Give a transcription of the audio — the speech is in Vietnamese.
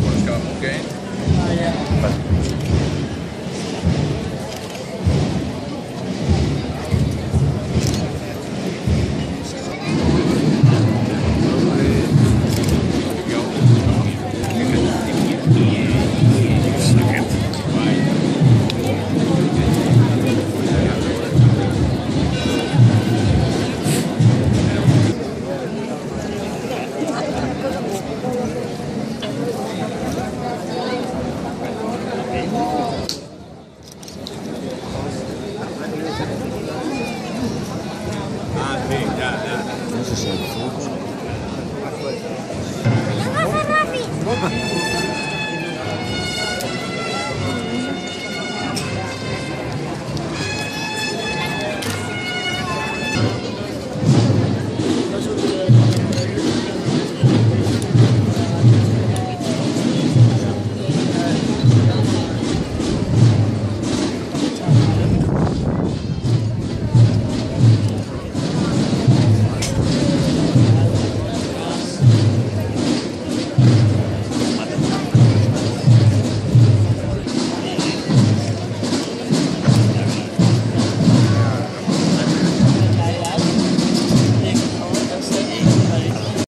someone's got, okay? Oh, yeah. してる